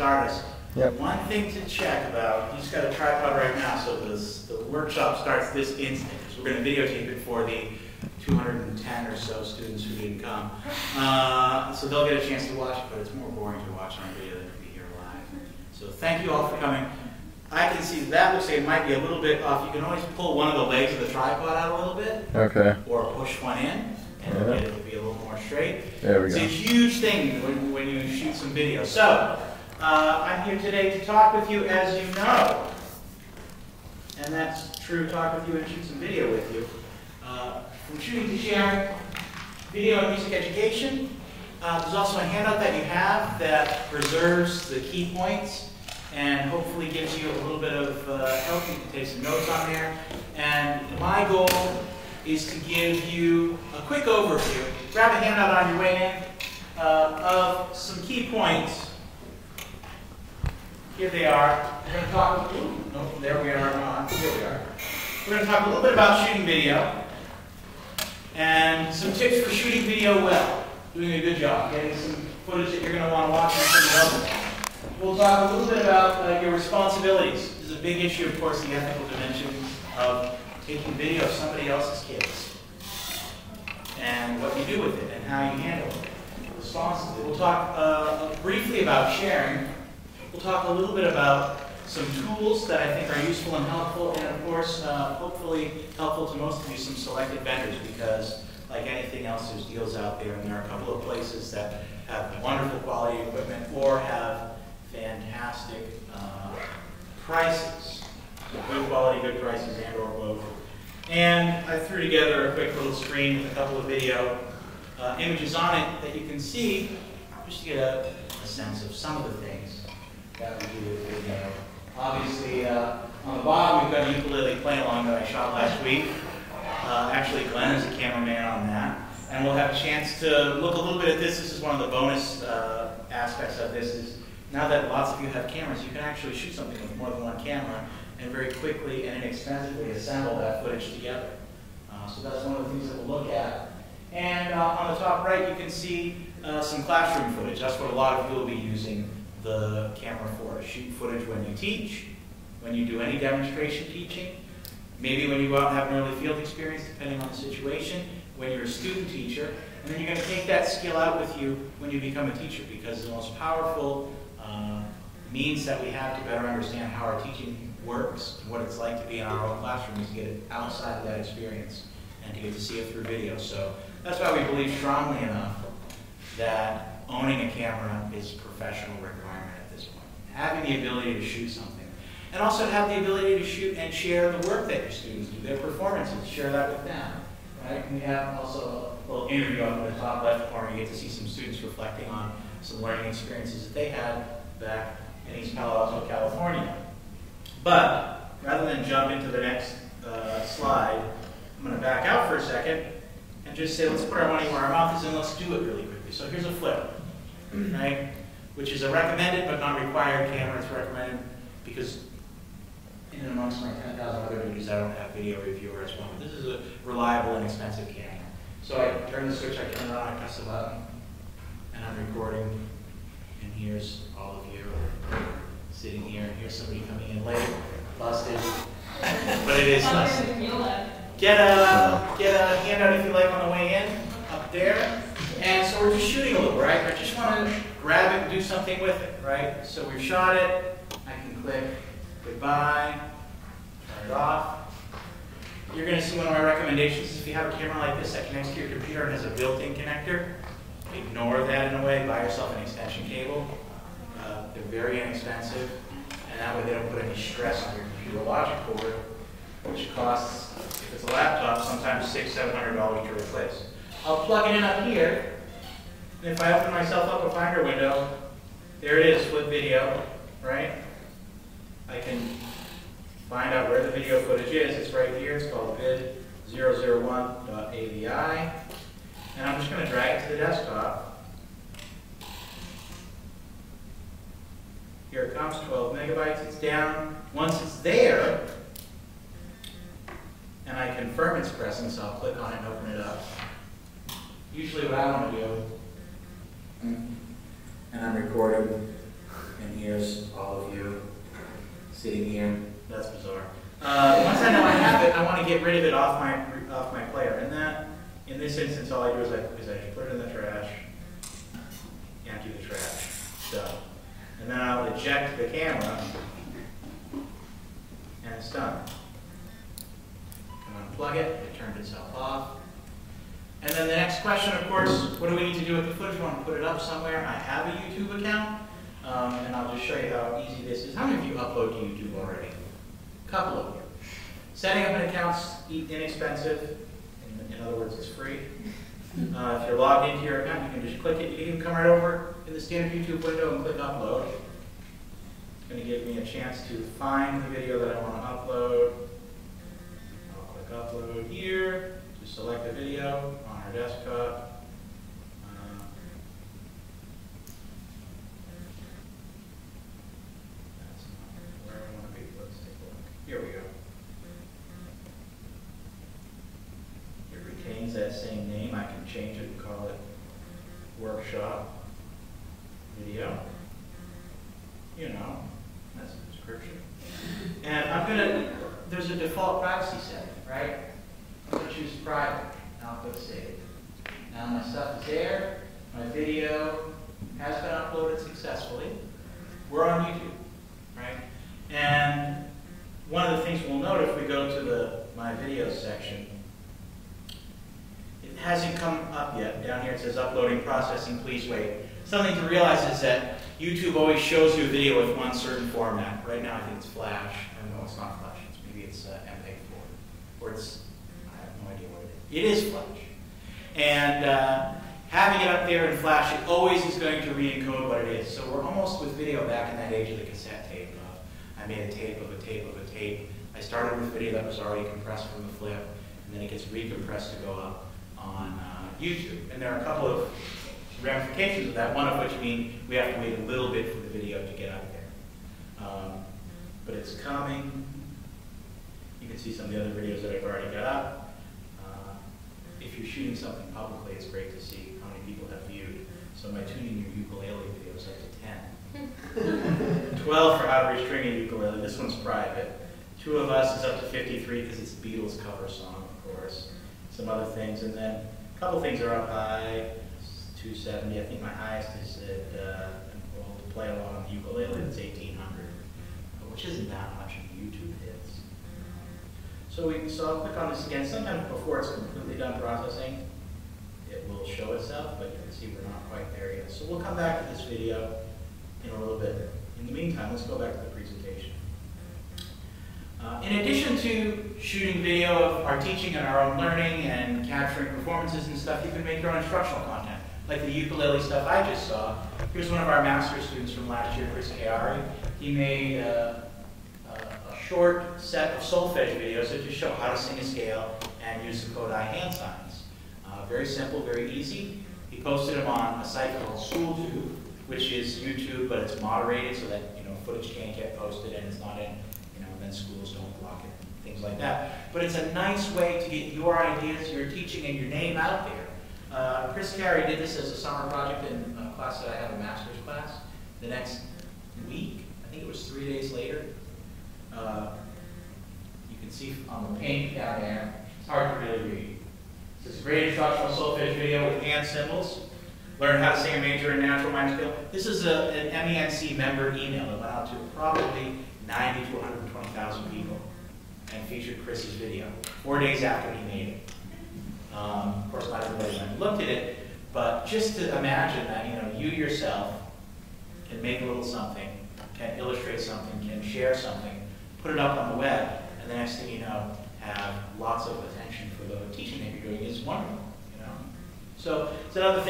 Stardust. Yep. One thing to check about, he's got a tripod right now, so this, the workshop starts this instant, because we're gonna videotape it for the 210 or so students who didn't come. Uh, so they'll get a chance to watch it, but it's more boring to watch on video than to be here live. So thank you all for coming. I can see that looks like it might be a little bit off. You can always pull one of the legs of the tripod out a little bit, Okay. or push one in, and it'll Yeah. it to be a little more straight. There we It's a huge thing when, when you shoot some video. So, uh, I'm here today to talk with you as you know. And that's true, talk with you and shoot some video with you. Uh, from shooting to sharing, video and music education. Uh, there's also a handout that you have that preserves the key points and hopefully gives you a little bit of uh, help. You can take some notes on there. And my goal is to give you a quick overview. Grab a handout on your way in uh, of some key points. Here they are. We're going to talk. Ooh, no, there we are. Here we are. We're going to talk a little bit about shooting video and some tips for shooting video well. Doing a good job, getting some footage that you're going to want to watch on somebody else. We'll talk a little bit about uh, your responsibilities. This is a big issue, of course, the ethical dimension of taking video of somebody else's kids and what you do with it and how you handle it. We'll talk uh, briefly about sharing. We'll talk a little bit about some tools that I think are useful and helpful, and of course, uh, hopefully helpful to most of you, some selected vendors, because like anything else, there's deals out there, and there are a couple of places that have wonderful quality equipment or have fantastic uh, prices. Good quality, good prices, and or both. And I threw together a quick little screen with a couple of video uh, images on it that you can see, just to get a, a sense of some of the things that with video. Obviously, uh, on the bottom, we've got a ukulele play along that I shot last week. Uh, actually, Glenn is a cameraman on that. And we'll have a chance to look a little bit at this. This is one of the bonus uh, aspects of this is now that lots of you have cameras, you can actually shoot something with more than one camera and very quickly and inexpensively assemble that footage together. Uh, so that's one of the things that we'll look at. And uh, on the top right, you can see uh, some classroom footage. That's what a lot of you will be using the camera for. Shoot footage when you teach, when you do any demonstration teaching, maybe when you go out and have an early field experience, depending on the situation, when you're a student teacher, and then you're going to take that skill out with you when you become a teacher because the most powerful uh, means that we have to better understand how our teaching works and what it's like to be in our own classroom is to get it outside of that experience and to get to see it through video. So that's why we believe strongly enough that owning a camera is a professional requirement at this point. Having the ability to shoot something. And also have the ability to shoot and share the work that your students do, their performances, share that with them. Right? And we have also a little interview up in the top left corner. You get to see some students reflecting on some learning experiences that they had back in East Palo Alto, California. But rather than jump into the next uh, slide, I'm going to back out for a second and just say, let's put our money where our mouth is and let's do it really quickly. So here's a flip, right? Which is a recommended but not required camera. It's recommended because in and amongst my 10,000 other duties, I don't have video reviewer as well. But this is a reliable and expensive camera. So I turn the switch, I turn it on, I press the button, and I'm recording. And here's all of you sitting here, and here's somebody coming in late, busted. but it is busted. Get a, get a handout if you like on the way in, up there. And so we're just shooting a little, right? I just want to grab it and do something with it, right? So we've shot it. I can click goodbye, turn it off. You're going to see one of my recommendations is if you have a camera like this that connects to your computer and has a built-in connector, ignore that in a way, buy yourself an extension cable. Uh, they're very inexpensive, and that way they don't put any stress on your computer logic board, which costs, if it's a laptop, sometimes six, seven hundred dollars to replace. I'll plug it in up here, if I open myself up a Finder window, there it is, flip video, right? I can find out where the video footage is. It's right here. It's called vid001.avi. And I'm just going to drag it to the desktop. Here it comes, 12 megabytes. It's down. Once it's there, and I confirm it's presence, I'll click on it and open it up. Usually what I want to do, and I'm recording, And here's all of you sitting here. That's bizarre. Uh, once I know I have it, I want to get rid of it off my off my player. And that, in this instance, all I do is I, is I put it in the trash, empty the trash. So, and then I'll eject the camera, and it's done. Can unplug it, it turned itself off. And then the next question, of course, what do we need to do with the footage? We want to put it up somewhere. I have a YouTube account, um, and I'll just show you how easy this is. How many of you upload to YouTube already? A couple of you. Setting up an account's inexpensive. In, in other words, it's free. Uh, if you're logged into your account, you can just click it. You can come right over in the standard YouTube window and click upload. It's going to give me a chance to find the video that I want to upload. I'll click upload here to select the video desktop. To. Here we go. It retains that same name. I can change it and call it workshop video. You know, that's a description. And I'm gonna, there's a default privacy setting, right? I'm gonna choose private, and I'll click save. Now my stuff is there, my video has been uploaded successfully. We're on YouTube, right? And one of the things we'll note if we go to the My Videos section, it hasn't come up yet. Down here it says uploading processing, please wait. Something to realize is that YouTube always shows you a video with one certain format. Right now I think it's Flash. Or no, it's not Flash. It's, maybe it's uh, MPEG-4. Or it's, I have no idea what it is. It is Flash. And uh, having it up there in Flash, it always is going to re-encode what it is. So we're almost with video back in that age of the cassette tape. Of, I made a tape of a tape of a tape. I started with video that was already compressed from the flip, and then it gets recompressed to go up on uh, YouTube. And there are a couple of ramifications of that, one of which mean we have to wait a little bit for the video to get up there. Um, but it's coming. You can see some of the other videos that I've already got up. If you're shooting something publicly, it's great to see how many people have viewed. So my tuning your ukulele video is up to 10. 12 for how to restring a ukulele. This one's private. Two of us is up to 53 because it's the Beatles cover song, of course. Some other things. And then a couple things are up high. 270. I think my highest is at, uh, well, to play along on the ukulele, it's 1800, which isn't that much in YouTube hits. So we, so I'll click on this again. Sometimes before it's completely done processing, it will show itself, but you can see we're not quite there yet. So we'll come back to this video in a little bit. In the meantime, let's go back to the presentation. Uh, in addition to shooting video of our teaching and our own learning and capturing performances and stuff, you can make your own instructional content like the ukulele stuff I just saw. Here's one of our master's students from last year, Chris Cayari. He made uh, short set of solfege videos that just show how to sing a scale and use the Kodály hand signs. Uh, very simple, very easy. He posted them on a site called SchoolTube, which is YouTube, but it's moderated so that you know footage can't get posted and it's not in, you know, then schools don't block it, things like that. But it's a nice way to get your ideas, your teaching, and your name out there uh, Chris Cayari did this as a summer project in a class that I have, a master's class. The next week, I think it was three days later, uh, you can see on the pink down there, it's hard to really read. This is a great instructional solfege video with hand symbols. Learn how to sing a major and natural minor scale. This is a, an MENC member email that went out to probably 90 to 120,000 people and featured Chris's video four days after he made it. Um, of course, not everybody looked at it, but just to imagine that, you know, you yourself can make a little something, can illustrate something, can share something, put it up on the web, and the next thing you know, have lots of attention for the teaching that you're doing is wonderful, you know. So it's another thing.